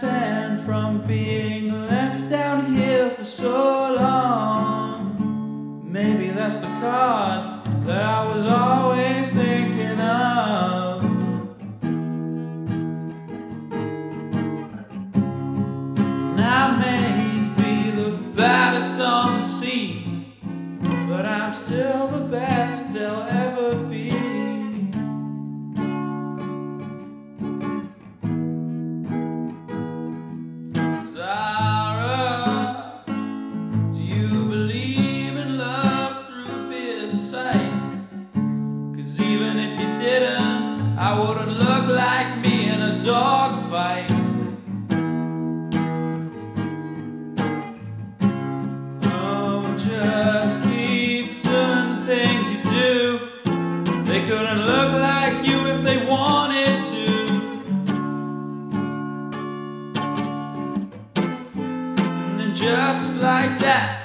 tan from being left out here for so long. Maybe that's the card that I was always thinking of. And I may be the baddest on the scene, but I'm still the best they'll ever be. I wouldn't look like me in a dog fight. Oh, just keep doing things you do. They couldn't look like you if they wanted to. And then just like that,